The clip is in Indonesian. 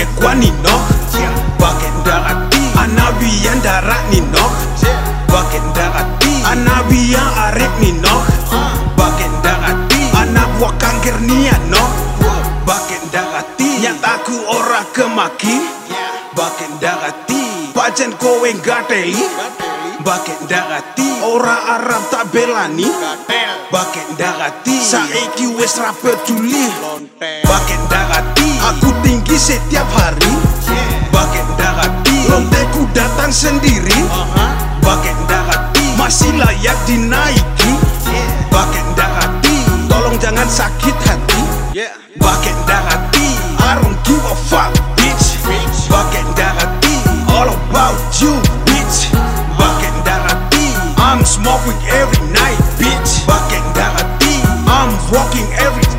gue gua ninok Bagen darati Anabian darat ninok Bagen darati Anabian arep ninok Bagen darati Anak buah kanker niat nok Bagen darati Nyataku ora kemaki? Bagen darati Pajen kowe gateli Bagen darati Ora Arab tak belani? Bagen darati Saiki wes ra peduli? Darati tinggi setiap hari. Bagen darati Lonteku datang sendiri. Bagen darati Masih layak dinaiki. Bagen darati Tolong jangan sakit hati. Bagen darati I don't give a fuck bitch. Bagen darati All about you bitch. Bagen darati I'm smoking every night bitch. Bagen darati I'm walking every